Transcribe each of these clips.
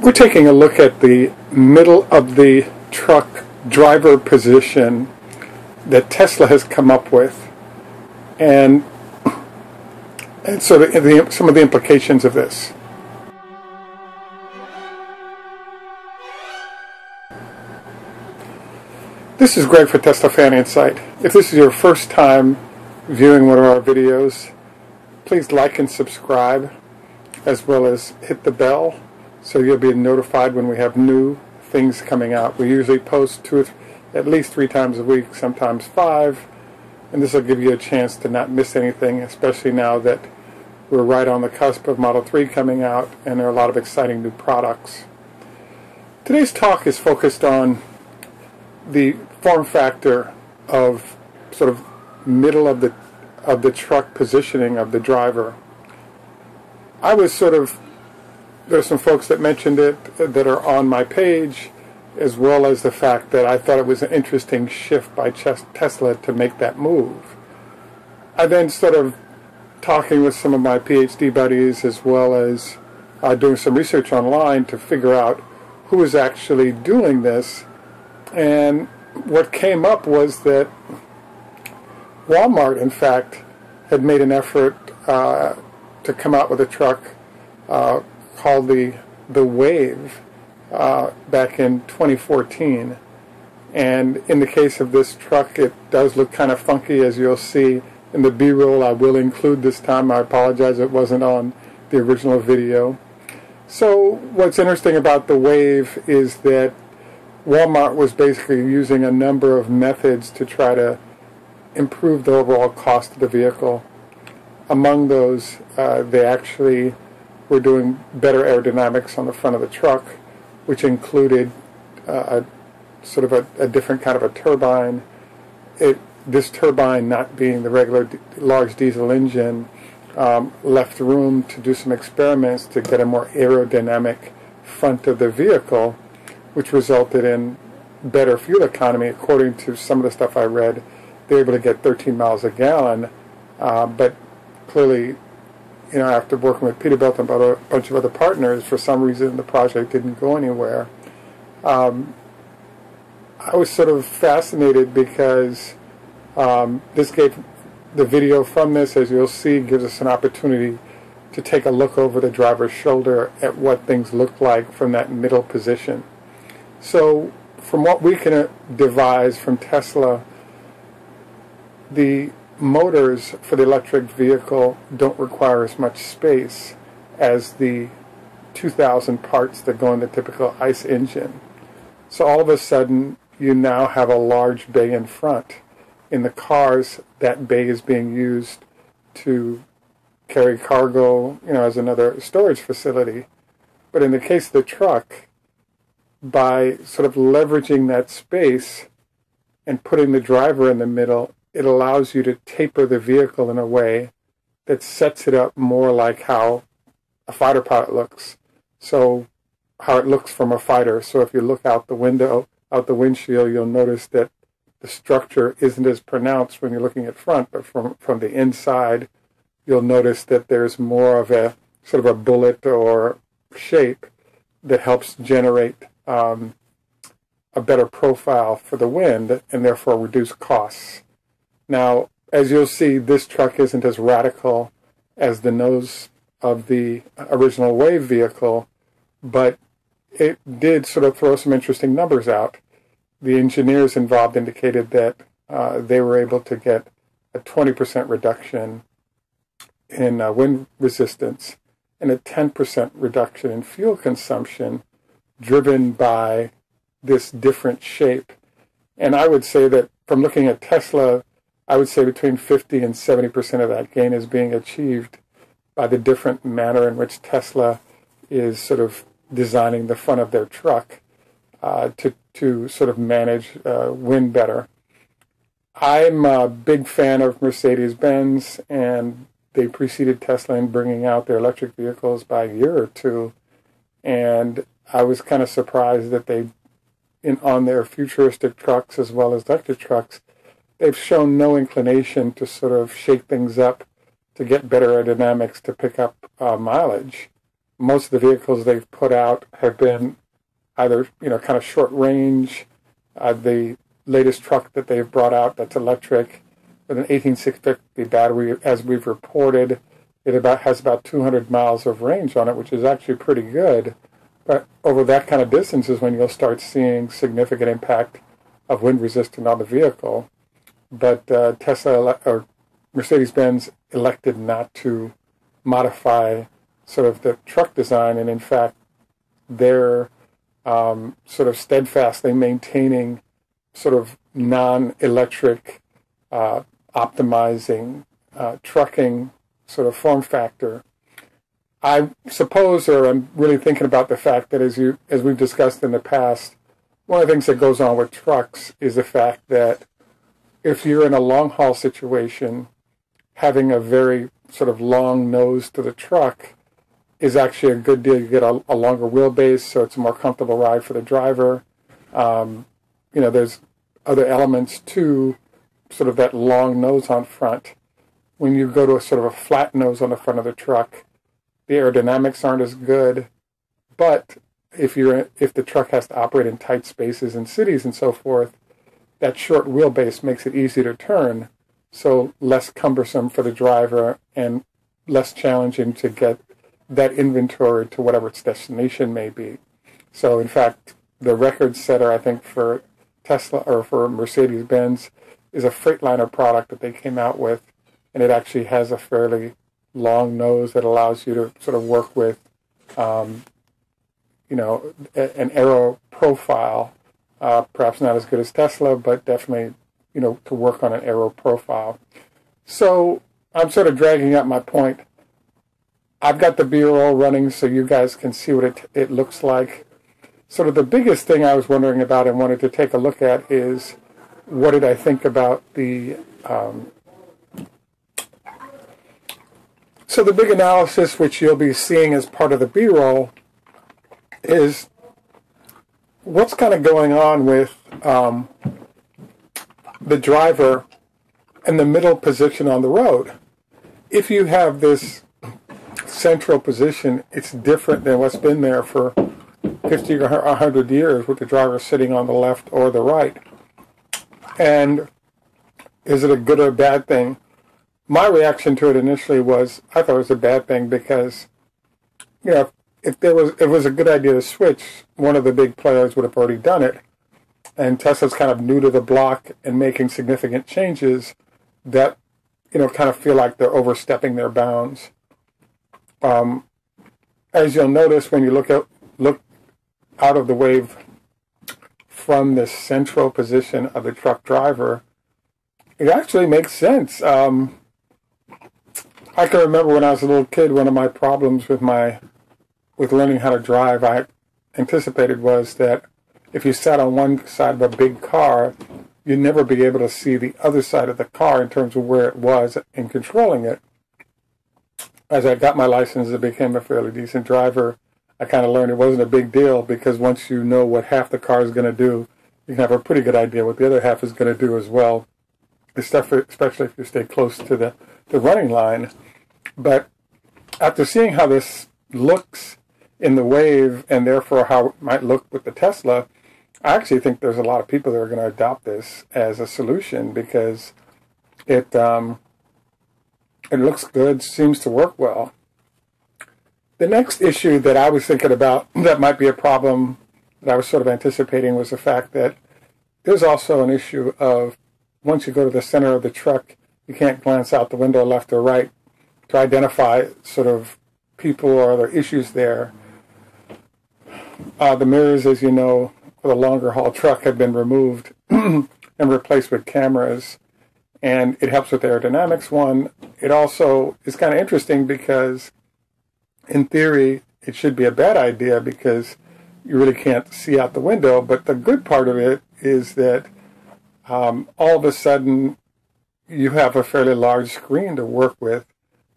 We're taking a look at the middle of the truck driver position that Tesla has come up with and, and so the, the, some of the implications of this. This is Greg for Tesla Fan Insight. If this is your first time viewing one of our videos, please like and subscribe as well as hit the bell so you'll be notified when we have new things coming out. We usually post two, at least three times a week, sometimes five, and this will give you a chance to not miss anything, especially now that we're right on the cusp of Model 3 coming out and there are a lot of exciting new products. Today's talk is focused on the form factor of sort of middle of the of the truck positioning of the driver. I was sort of there's some folks that mentioned it that are on my page, as well as the fact that I thought it was an interesting shift by Tesla to make that move. I then sort of talking with some of my PhD buddies as well as uh, doing some research online to figure out who was actually doing this. And what came up was that Walmart, in fact, had made an effort uh, to come out with a truck uh, called the the Wave uh, back in 2014. And in the case of this truck, it does look kind of funky, as you'll see in the B-roll. I will include this time. I apologize it wasn't on the original video. So what's interesting about the Wave is that Walmart was basically using a number of methods to try to improve the overall cost of the vehicle. Among those, uh, they actually were doing better aerodynamics on the front of the truck, which included uh, a sort of a, a, different kind of a turbine. It, this turbine, not being the regular large diesel engine, um, left room to do some experiments to get a more aerodynamic front of the vehicle, which resulted in better fuel economy. According to some of the stuff I read, they were able to get 13 miles a gallon, uh, but clearly you know, after working with Peterbilt and a bunch of other partners, for some reason the project didn't go anywhere. Um, I was sort of fascinated because um, this gave the video from this, as you'll see, gives us an opportunity to take a look over the driver's shoulder at what things look like from that middle position. So, from what we can devise from Tesla, the motors for the electric vehicle don't require as much space as the 2,000 parts that go in the typical ICE engine. So all of a sudden, you now have a large bay in front. In the cars, that bay is being used to carry cargo, you know, as another storage facility. But in the case of the truck, by sort of leveraging that space and putting the driver in the middle, it allows you to taper the vehicle in a way that sets it up more like how a fighter pilot looks. So how it looks from a fighter. So if you look out the window, out the windshield, you'll notice that the structure isn't as pronounced when you're looking at front, but from, from the inside, you'll notice that there's more of a sort of a bullet or shape that helps generate um, a better profile for the wind and therefore reduce costs. Now, as you'll see, this truck isn't as radical as the nose of the original Wave vehicle, but it did sort of throw some interesting numbers out. The engineers involved indicated that uh, they were able to get a 20% reduction in uh, wind resistance and a 10% reduction in fuel consumption driven by this different shape. And I would say that from looking at Tesla I would say between 50 and 70% of that gain is being achieved by the different manner in which Tesla is sort of designing the front of their truck uh, to, to sort of manage uh, wind better. I'm a big fan of Mercedes Benz, and they preceded Tesla in bringing out their electric vehicles by a year or two. And I was kind of surprised that they, in, on their futuristic trucks as well as electric trucks, they've shown no inclination to sort of shake things up to get better aerodynamics to pick up uh, mileage. most of the vehicles they've put out have been either you know kind of short range. Uh, the latest truck that they've brought out that's electric with an 18650 battery, as we've reported, it about has about 200 miles of range on it, which is actually pretty good. But over that kind of distance is when you'll start seeing significant impact of wind resistance on the vehicle. But uh, Tesla or Mercedes-Benz elected not to modify sort of the truck design, and in fact, they're um, sort of steadfastly maintaining sort of non-electric uh, optimizing uh, trucking sort of form factor. I suppose, or I'm really thinking about the fact that as you as we've discussed in the past, one of the things that goes on with trucks is the fact that if you're in a long haul situation, having a very sort of long nose to the truck is actually a good deal. You get a, a longer wheelbase, so it's a more comfortable ride for the driver. Um, you know, there's other elements to sort of that long nose on front. When you go to a sort of a flat nose on the front of the truck, the aerodynamics aren't as good. But if you're if the truck has to operate in tight spaces in cities and so forth, that short wheelbase makes it easy to turn, so less cumbersome for the driver and less challenging to get that inventory to whatever its destination may be. So, in fact, the record setter, I think, for Tesla or for Mercedes Benz is a Freightliner product that they came out with, and it actually has a fairly long nose that allows you to sort of work with, um, you know, an aero profile. Uh, perhaps not as good as Tesla, but definitely, you know, to work on an aero profile. So I'm sort of dragging up my point I've got the B-roll running so you guys can see what it, it looks like. Sort of the biggest thing I was wondering about and wanted to take a look at is what did I think about the. Um, so the big analysis, which you'll be seeing as part of the B-roll, is what's kind of going on with um, the driver and the middle position on the road. If you have this central position, it's different than what's been there for 50 or 100 years with the driver sitting on the left or the right. And is it a good or bad thing? My reaction to it initially was I thought it was a bad thing because, you know, if there was if it was a good idea to switch, one of the big players would have already done it. And Tesla's kind of new to the block and making significant changes that, you know, kind of feel like they're overstepping their bounds. Um, as you'll notice when you look at look out of the wave from the central position of the truck driver, it actually makes sense. Um, I can remember when I was a little kid, one of my problems with my with learning how to drive, I anticipated was that if you sat on one side of a big car, you'd never be able to see the other side of the car in terms of where it was in controlling it as I got my license and became a fairly decent driver, I kind of learned it wasn't a big deal because once you know what half the car is going to do, you can have a pretty good idea what the other half is going to do as well. Especially if you stay close to the, the running line. But after seeing how this looks in the Wave and therefore how it might look with the Tesla, I actually think there's a lot of people that are going to adopt this as a solution because it um, it looks good, seems to work well. The next issue that I was thinking about that might be a problem that I was sort of anticipating was the fact that there's also an issue of once you go to the center of the truck, you can't glance out the window left or right to identify sort of people or other issues there. Uh, the mirrors, as you know, for the longer haul truck have been removed and replaced with cameras and it helps with aerodynamics. One, it also is kind of interesting because, in theory, it should be a bad idea because you really can't see out the window. But the good part of it is that um, all of a sudden you have a fairly large screen to work with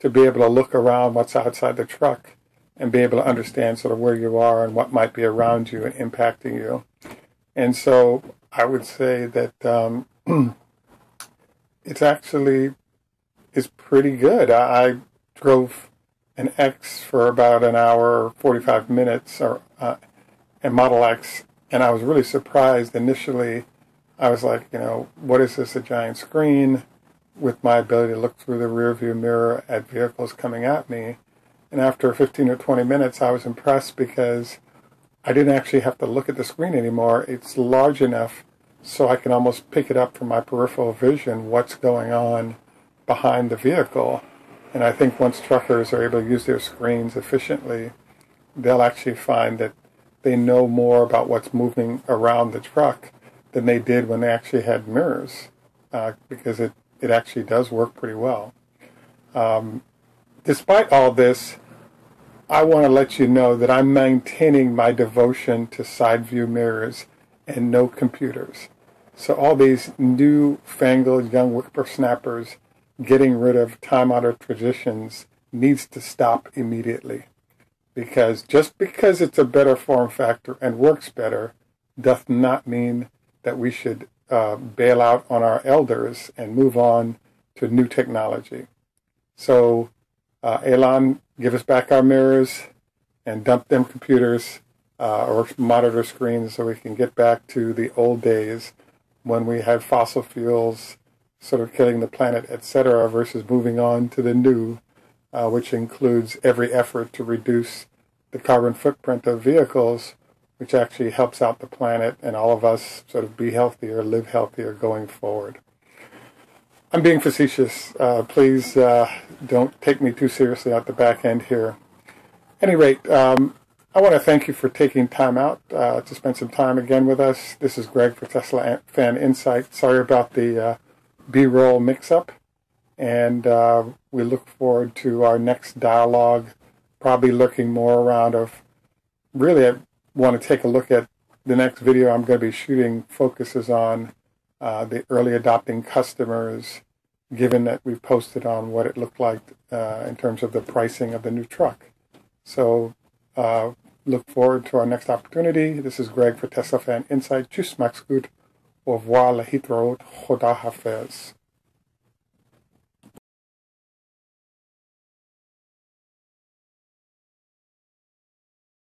to be able to look around what's outside the truck and be able to understand sort of where you are and what might be around you and impacting you. And so I would say that um, it's actually is pretty good. I, I drove an X for about an hour, 45 minutes, or uh, a Model X, and I was really surprised initially. I was like, you know, what is this, a giant screen? With my ability to look through the rearview mirror at vehicles coming at me. And after 15 or 20 minutes, I was impressed because I didn't actually have to look at the screen anymore. It's large enough so I can almost pick it up from my peripheral vision what's going on behind the vehicle. And I think once truckers are able to use their screens efficiently, they'll actually find that they know more about what's moving around the truck than they did when they actually had mirrors, uh, because it, it actually does work pretty well. Um, despite all this, I want to let you know that I'm maintaining my devotion to side view mirrors and no computers. So all these new fangled young whippersnappers getting rid of time-honored traditions needs to stop immediately. Because just because it's a better form factor and works better doth not mean that we should uh, bail out on our elders and move on to new technology. So, uh, Elon, give us back our mirrors and dump them computers uh, or monitor screens so we can get back to the old days when we had fossil fuels sort of killing the planet, etc., versus moving on to the new, uh, which includes every effort to reduce the carbon footprint of vehicles, which actually helps out the planet and all of us sort of be healthier, live healthier going forward. I'm being facetious. Uh, please uh, don't take me too seriously at the back end here. Any rate, um, I want to thank you for taking time out uh, to spend some time again with us. This is Greg for Tesla Fan Insight. Sorry about the uh, B-roll mix-up, and uh, we look forward to our next dialogue. Probably looking more around of. Really, I want to take a look at the next video I'm going to be shooting. Focuses on uh, the early adopting customers, given that we've posted on what it looked like uh, in terms of the pricing of the new truck. So uh, look forward to our next opportunity. This is Greg for Tesla Fan Insight. Tschüss, Max gut. Au revoir, la hitraot, Choda Hafez.